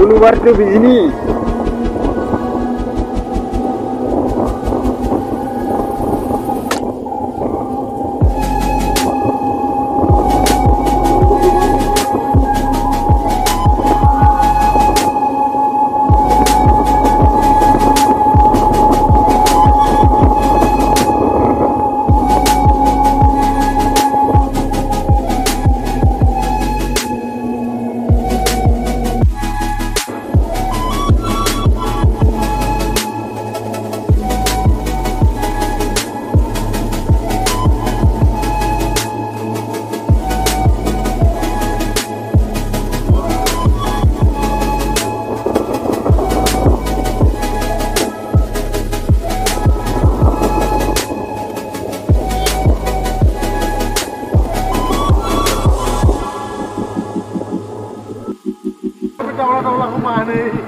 उन वर्ष बिजली đâu đâu là không mà đi.